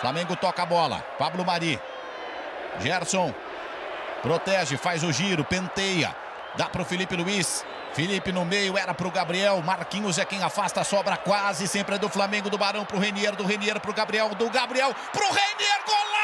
Flamengo toca a bola. Pablo Mari. Gerson. Protege, faz o giro, penteia. Dá para o Felipe Luiz. Felipe no meio, era para o Gabriel. Marquinhos é quem afasta, sobra quase. Sempre é do Flamengo, do Barão para o Renier, do Renier para o Gabriel, do Gabriel para o Renier. Gol!